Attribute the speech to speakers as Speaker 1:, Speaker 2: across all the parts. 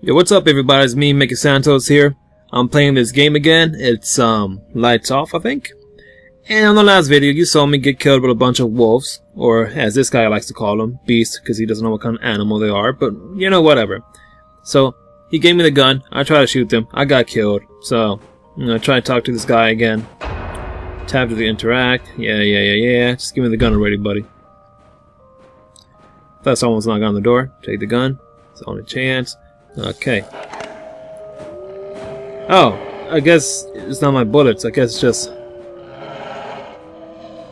Speaker 1: Yo, what's up everybody? It's me, Mickey Santos here. I'm playing this game again. It's, um, Lights Off, I think. And on the last video, you saw me get killed with a bunch of wolves, or as this guy likes to call them, beasts, because he doesn't know what kind of animal they are, but, you know, whatever. So, he gave me the gun, I tried to shoot them, I got killed, so, I'm gonna try to talk to this guy again. Tab to the interact, yeah, yeah, yeah, yeah, just give me the gun already, buddy. Thought someone was knocking on the door, take the gun, it's the only chance. Okay. Oh, I guess it's not my bullets. I guess it's just...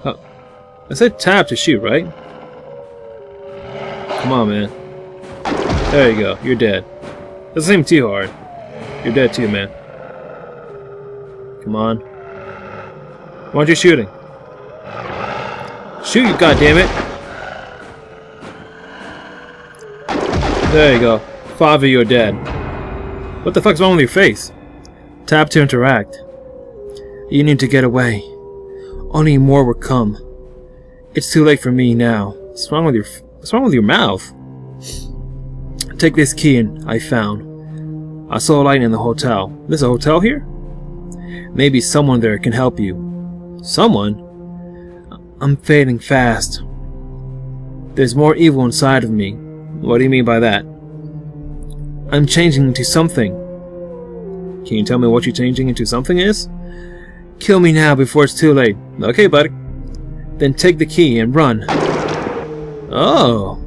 Speaker 1: Oh. I said tap to shoot, right? Come on, man. There you go. You're dead. Doesn't seem too hard. You're dead too, man. Come on. Why aren't you shooting? Shoot, you goddammit! There you go. Five of you are dead. What the fuck's wrong with your face? Tap to interact. You need to get away. Only more will come. It's too late for me now. What's wrong with your What's wrong with your mouth? Take this key and I found. I saw a light in the hotel. There's a hotel here? Maybe someone there can help you. Someone? I'm fading fast. There's more evil inside of me. What do you mean by that? I'm changing into something. Can you tell me what you're changing into something is? Kill me now before it's too late. Okay, buddy. Then take the key and run. Oh.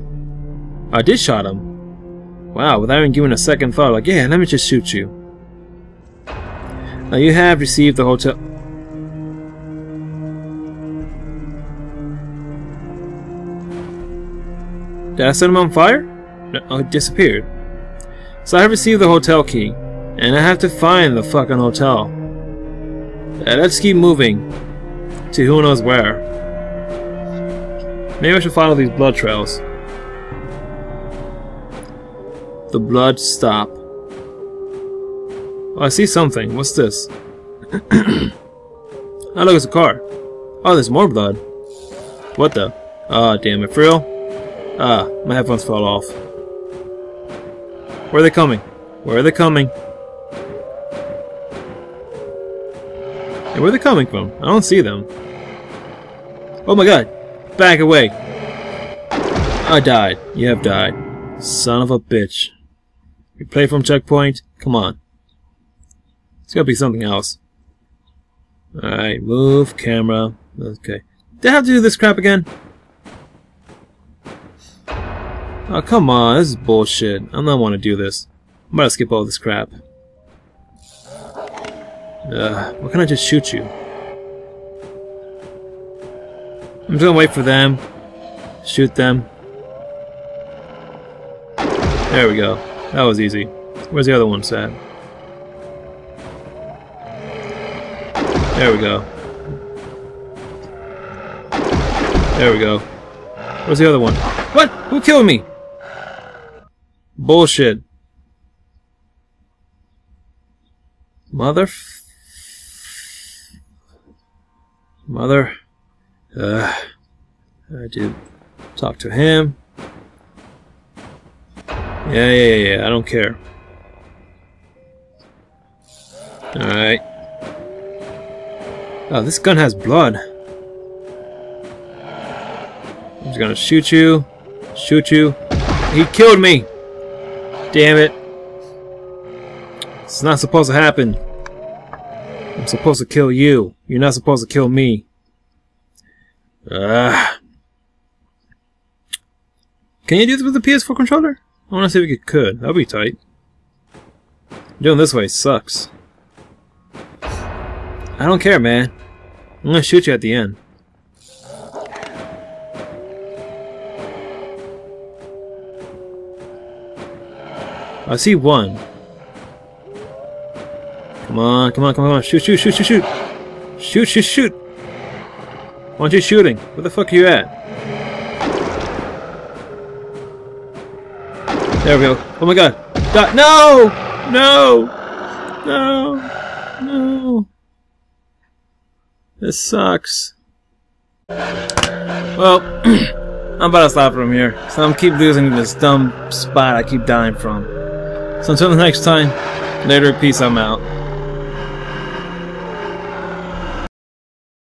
Speaker 1: I did shot him. Wow, without even giving a second thought, like, yeah, let me just shoot you. Now you have received the hotel... Did I set him on fire? No, oh, it disappeared. So I have received the hotel key, and I have to find the fucking hotel. Uh, let's keep moving to who knows where. Maybe I should follow these blood trails. The blood stop. Oh, I see something. What's this? oh, look, it's a car. Oh, there's more blood. What the? Ah, oh, damn it. For real? Ah, my headphones fell off. Where are they coming? Where are they coming? Hey, where are they coming from? I don't see them. Oh my god! Back away! I died. You have died. Son of a bitch. Play from checkpoint? Come on. It's gotta be something else. Alright, move, camera. Okay. Did I have to do this crap again? Oh, come on, this is bullshit. I'm not want to do this. I'm about to skip all this crap. Ugh, why can't I just shoot you? I'm just gonna wait for them. Shoot them. There we go. That was easy. Where's the other one at? There we go. There we go. Where's the other one? What? Who killed me? Bullshit. Mother. Mother. Uh, I did talk to him. Yeah, yeah, yeah. I don't care. Alright. Oh, this gun has blood. I'm just gonna shoot you. Shoot you. He killed me! Damn it. It's not supposed to happen. I'm supposed to kill you. You're not supposed to kill me. Ah. Can you do this with the PS4 controller? I want to see if we could. That'd be tight. Doing this way sucks. I don't care, man. I'm gonna shoot you at the end. I see one. Come on, come on, come on. Shoot, shoot, shoot, shoot, shoot. Shoot, shoot, shoot. Why aren't you shooting? Where the fuck are you at? There we go. Oh my god. Die. No! No! No! No! This sucks. Well, I'm about to stop from here. So I'm keep losing this dumb spot I keep dying from. So until the next time, later, peace, I'm out.